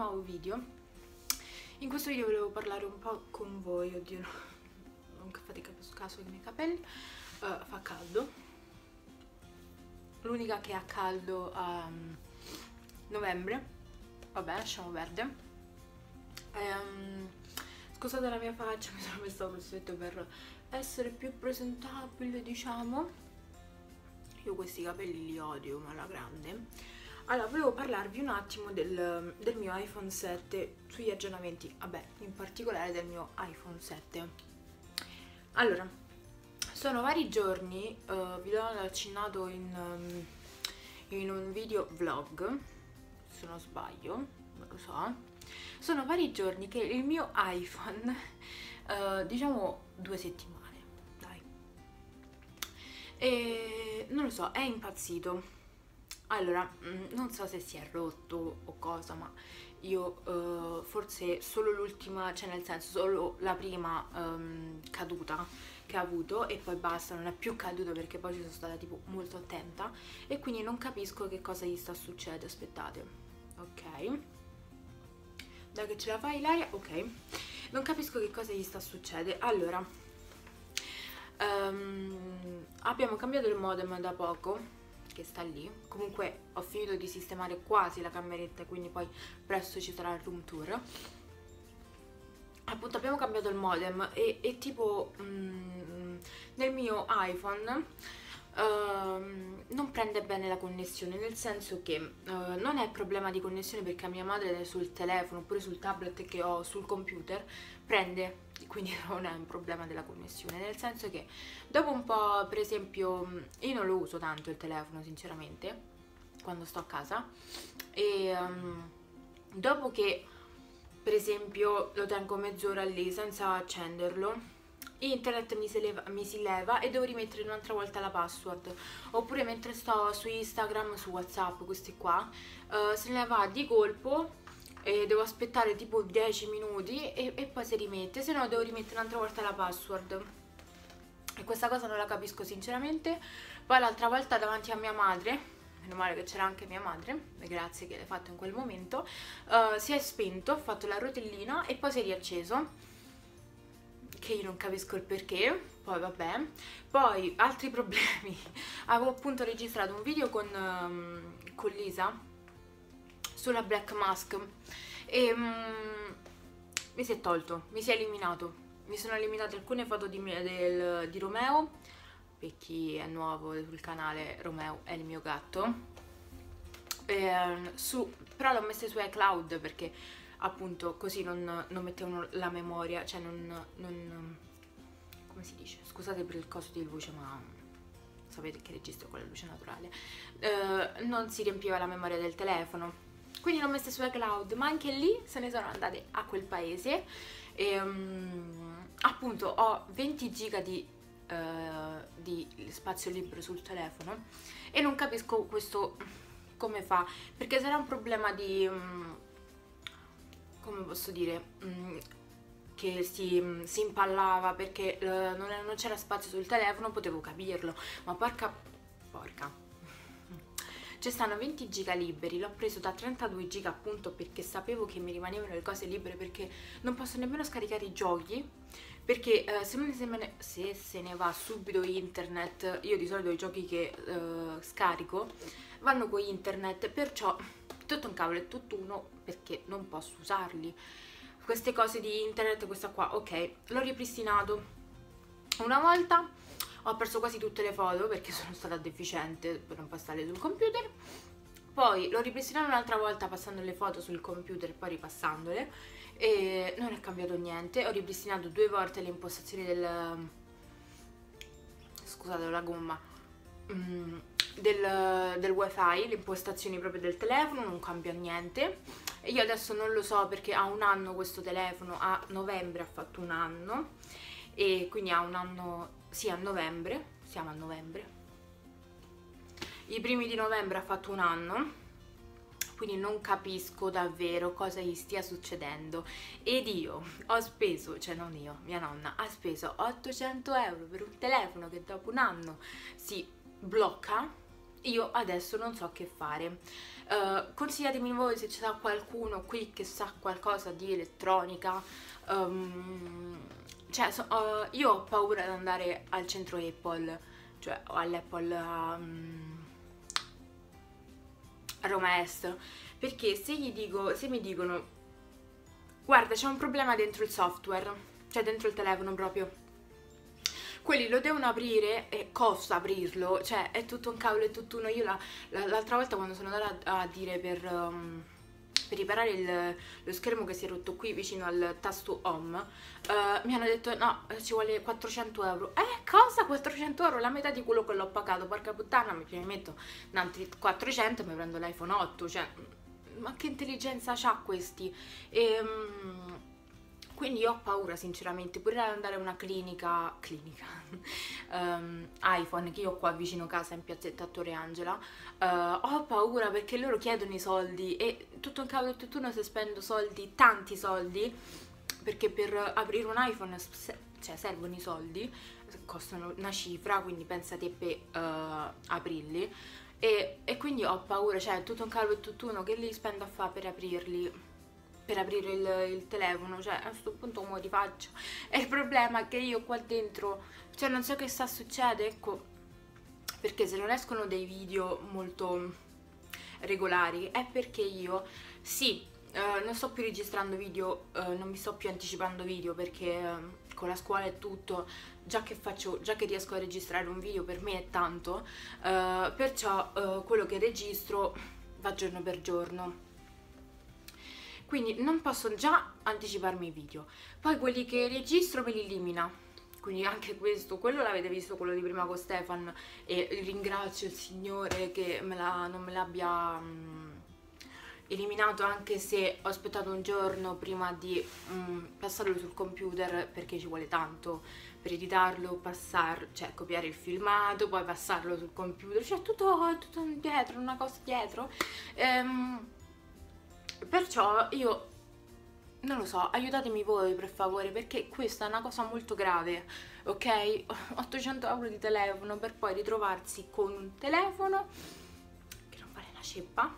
nuovo video. In questo video volevo parlare un po' con voi Oddio, no, non fate caso ai miei capelli. Uh, Fa caldo. L'unica che ha caldo a um, novembre. Vabbè, lasciamo verde um, Scusate la mia faccia, mi sono messa un rossetto per essere più presentabile, diciamo. Io questi capelli li odio, ma alla grande allora, volevo parlarvi un attimo del, del, mio iPhone 7 sugli aggiornamenti, vabbè, in particolare del mio iPhone 7. Allora, sono vari giorni, uh, vi l'ho accennato in, um, in un video vlog, se non sbaglio, non lo so. Sono vari giorni che il mio iPhone, uh, diciamo due settimane, dai, e non lo so, è impazzito allora, mm, non so se si è rotto o cosa, ma io uh, forse solo l'ultima, cioè nel senso solo la prima um, caduta che ha avuto e poi basta, non è più caduto perché poi ci sono stata tipo molto attenta e quindi non capisco che cosa gli sta succedendo, aspettate, ok, dai che ce la fai Ilaria, ok, non capisco che cosa gli sta succedendo, allora, um, abbiamo cambiato il modem da poco che sta lì. Comunque ho finito di sistemare quasi la cameretta quindi poi presto ci sarà il room tour. Appunto abbiamo cambiato il modem e, e tipo mm, nel mio iPhone uh, non prende bene la connessione nel senso che uh, non è problema di connessione perché a mia madre sul telefono oppure sul tablet che ho sul computer prende quindi non è un problema della connessione, nel senso che dopo un po', per esempio, io non lo uso tanto il telefono sinceramente, quando sto a casa, e um, dopo che, per esempio, lo tengo mezz'ora lì senza accenderlo, internet mi si, leva, mi si leva e devo rimettere un'altra volta la password oppure mentre sto su Instagram, su Whatsapp, questi qua uh, se ne va di colpo e devo aspettare tipo 10 minuti e, e poi si rimette, se no devo rimettere un'altra volta la password. E questa cosa non la capisco sinceramente. Poi l'altra volta davanti a mia madre, meno male che c'era anche mia madre, grazie che l'hai fatto in quel momento, uh, si è spento, ho fatto la rotellina e poi si è riacceso che io non capisco il perché, poi vabbè. Poi altri problemi, avevo appunto registrato un video con, um, con Lisa sulla Black Mask e um, mi si è tolto, mi si è eliminato. Mi sono eliminate alcune foto di, del, di Romeo, per chi è nuovo sul canale Romeo è il mio gatto. E, su, però l'ho messa su iCloud perché appunto così non, non mettevano la memoria, cioè non, non, come si dice, scusate per il coso di luce ma sapete che registro con la luce naturale, uh, non si riempiva la memoria del telefono. Quindi l'ho messa su iCloud ma anche lì se ne sono andate a quel paese. E um, appunto ho 20 giga di, uh, di spazio libero sul telefono e non capisco questo come fa perché sarà un problema di um, come posso dire um, che si, si, impallava perché uh, non, c'era spazio sul telefono potevo capirlo ma porca porca. Ci stanno 20 giga liberi, l'ho preso da 32 giga appunto perché sapevo che mi rimanevano le cose libere perché non posso nemmeno scaricare i giochi perché uh, se, me ne, se, se, ne va subito internet, io di solito i giochi che uh, scarico vanno con internet, perciò tutto un cavolo è tutt'uno perché non posso usarli. Queste cose di internet, questa qua, ok, l'ho ripristinato. Una volta ho perso quasi tutte le foto perché sono stata deficiente per non passarle sul computer. Poi l'ho ripristinato un'altra volta passando le foto sul computer e poi ripassandole. E non è cambiato niente. Ho ripristinato due volte le impostazioni del scusate la gomma. Mm, del, del wifi le impostazioni proprio del telefono non cambia niente. Io adesso non lo so perché ha un anno questo telefono a novembre ha fatto un anno e quindi ha un anno sì a novembre, siamo a novembre, i primi di novembre ha fatto un anno, quindi non capisco davvero cosa gli stia succedendo. Ed io ho speso, cioè non io, mia nonna ha speso 800 euro per un telefono che dopo un anno si blocca io adesso non so che fare. Uh, consigliatemi voi se c'è qualcuno qui che sa qualcosa di elettronica. Um, cioè, so, uh, io ho paura di andare al centro Apple, cioè all'Apple um, Roma Est, perché se dico, se mi dicono guarda c'è un problema dentro il software, cioè dentro il telefono proprio, quelli lo devono aprire e costa aprirlo, cioè è tutto un cavolo, è tutto uno. Io la, la, l'altra volta quando sono andata a, a dire per, um, per riparare il, lo schermo che si è rotto qui vicino al tasto home, uh, mi hanno detto no, ci vuole 400 euro. Eh, cosa 400 euro? La metà di quello che l'ho pagato, porca puttana, mi metto altri 400 e mi prendo l'iPhone 8, cioè ma che intelligenza c'ha questi? E, um, quindi ho paura sinceramente, pure ad andare a una clinica, clinica, um, iPhone che io ho qua vicino casa in piazzetta Torre Angela, uh, ho paura perché loro chiedono i soldi e tutto un cavolo di tutt'uno se spendo soldi, tanti soldi, perché per aprire un iPhone cioè, servono i soldi, costano una cifra, quindi pensate per uh, aprirli. E, e, quindi ho paura, cioè tutto un cavolo e tutt'uno che li spendo a fare per aprirli per aprire il, il, telefono, cioè a questo punto come ti faccio? E il problema è che io qua dentro, cioè non so che sta succedendo, ecco, perché se non escono dei video molto regolari è perché io, sì, eh, non sto più registrando video, eh, non mi sto più anticipando video perché eh, con la scuola e tutto, già che faccio, già che riesco a registrare un video per me è tanto, eh, perciò eh, quello che registro va giorno per giorno quindi non posso già anticiparmi i video. Poi quelli che registro me li elimina. Quindi anche questo, quello l'avete visto, quello di prima con Stefan e ringrazio il Signore che me la, non me l'abbia mm, eliminato anche se ho aspettato un giorno prima di mm, passarlo sul computer perché ci vuole tanto per editarlo, passare, cioè copiare il filmato, poi passarlo sul computer, cioè tutto, tutto dietro, una cosa dietro. Ehm, Perciò io non lo so, aiutatemi voi per favore perché questa è una cosa molto grave, ok? 800 euro di telefono per poi ritrovarsi con un telefono che non vale una ceppa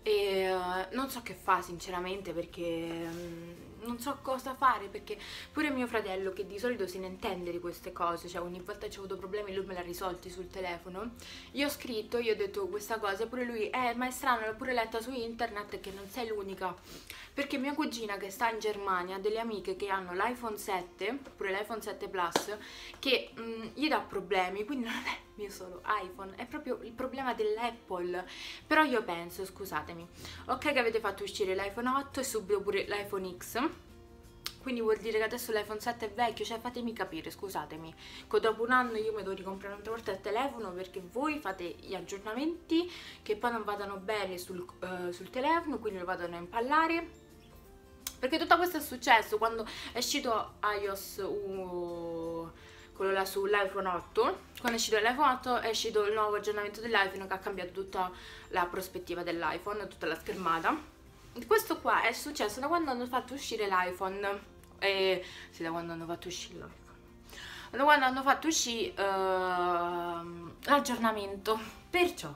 e uh, non so che fa sinceramente perché um, non so cosa fare perché pure mio fratello che di solito se ne intende di queste cose, cioè ogni volta che ho avuto problemi lui me l'ha risolti sul telefono, io ho scritto, io ho detto questa cosa, pure lui, eh ma è strano, l'ho pure letta su internet che non sei l'unica, perché mia cugina che sta in Germania ha delle amiche che hanno l'iPhone 7, pure l'iPhone 7 Plus, che mh, mm, gli dà problemi, quindi non è mio solo iPhone, è proprio il problema dell'Apple, però io penso, scusatemi, ok che avete fatto uscire l'iPhone 8 e subito pure l'iPhone X, quindi vuol dire che adesso l'iPhone 7 è vecchio, cioè fatemi capire, scusatemi, che dopo un anno io mi devo ricomprare un'altra volta il telefono perché voi fate gli aggiornamenti che poi non vadano bene sul, uh, sul telefono, quindi lo vadano a impallare, perché tutto questo è successo quando è uscito iOS 1 quello là sull'iPhone 8 quando è uscito l'iPhone 8 è uscito il nuovo aggiornamento dell'iPhone che ha cambiato tutta la prospettiva dell'iPhone tutta la schermata. Questo qua è successo da quando hanno fatto uscire l'iPhone. E sì da quando hanno fatto uscire l'iPhone. Da quando hanno fatto uscire uh, l'aggiornamento. Perciò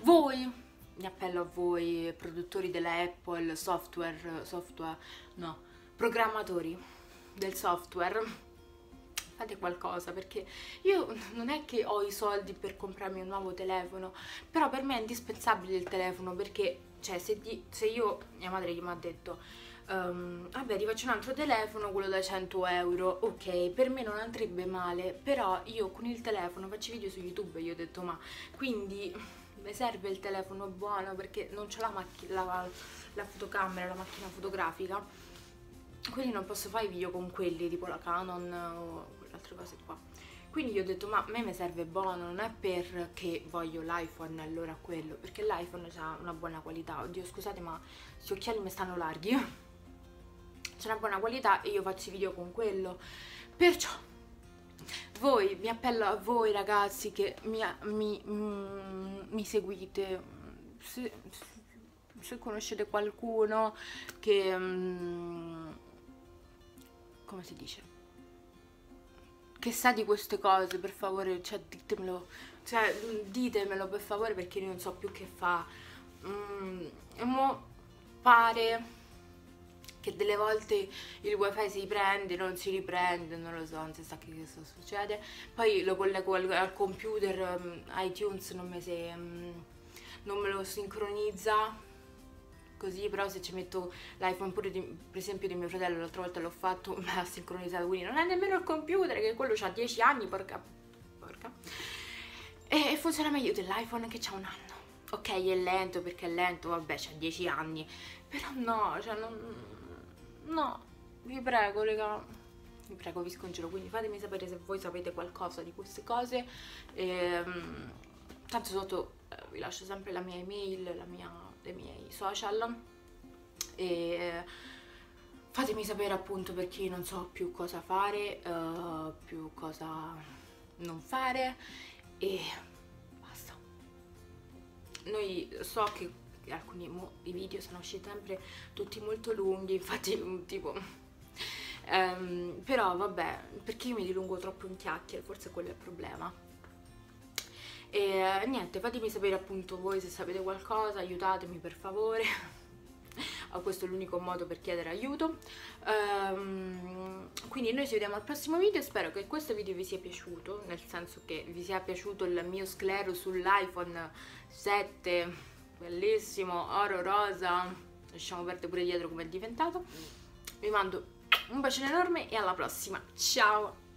voi mi appello a voi produttori della Apple software software no programmatori del software fate qualcosa perché io non è che ho i soldi per comprarmi un nuovo telefono, però per me è indispensabile il telefono perché, cioè, se, di, se io, mia madre gli mi ha detto, um, vabbè ti faccio un altro telefono, quello da 100 euro, ok, per me non andrebbe male, però io con il telefono faccio video su YouTube e io ho detto ma quindi mi serve il telefono buono perché non c'ho la, la, la fotocamera, la macchina fotografica quindi non posso fare video con quelli tipo la Canon o altre cose qua. Quindi io ho detto ma a me mi serve buono non è perché voglio l'iPhone allora quello. Perché l'iPhone ha una buona qualità. Oddio scusate ma questi occhiali mi stanno larghi. C'è una buona qualità e io faccio i video con quello. Perciò voi, mi appello a voi ragazzi che mi, mi, mm, mi seguite. Se, se, conoscete qualcuno che mm, come si dice che sa di queste cose, per favore, cioè ditemelo, cioè ditemelo per favore perché io non so più che fa. Mm, mo pare che delle volte il wifi si riprende, non si riprende, non lo so, non si sa che cosa succede. Poi lo collego al, al computer, um, iTunes non, se, um, non me lo sincronizza così però se ci metto l'iPhone pure di, per esempio di mio fratello l'altra volta l'ho fatto me l'ha sincronizzato quindi non è nemmeno il computer che quello ha 10 anni porca porca e, e funziona meglio dell'iPhone che ha un anno ok è lento perché è lento vabbè c'ha 10 anni però no cioè non No, vi prego, raga. Vi prego, vi scongiuro. Quindi fatemi sapere se voi sapete qualcosa di queste cose. E, ehm, tanto sotto eh, vi lascio sempre la mia email, la mia, i miei social. E fatemi sapere appunto perché non so più cosa fare, uh, più cosa non fare e basta. Noi so che alcuni video sono usciti sempre tutti molto lunghi, infatti mm, tipo... Um, però vabbè, perché io mi dilungo troppo in chiacchiere, forse quello è il problema. E niente, fatemi sapere appunto voi se sapete qualcosa, aiutatemi per favore. questo è l'unico modo per chiedere aiuto. Um, quindi noi ci vediamo al prossimo video, spero che questo video vi sia piaciuto, nel senso che vi sia piaciuto il mio sclero sull'iPhone 7 bellissimo, oro rosa, lasciamo perdere pure dietro come è diventato. Vi mando un bacione enorme e alla prossima, ciao!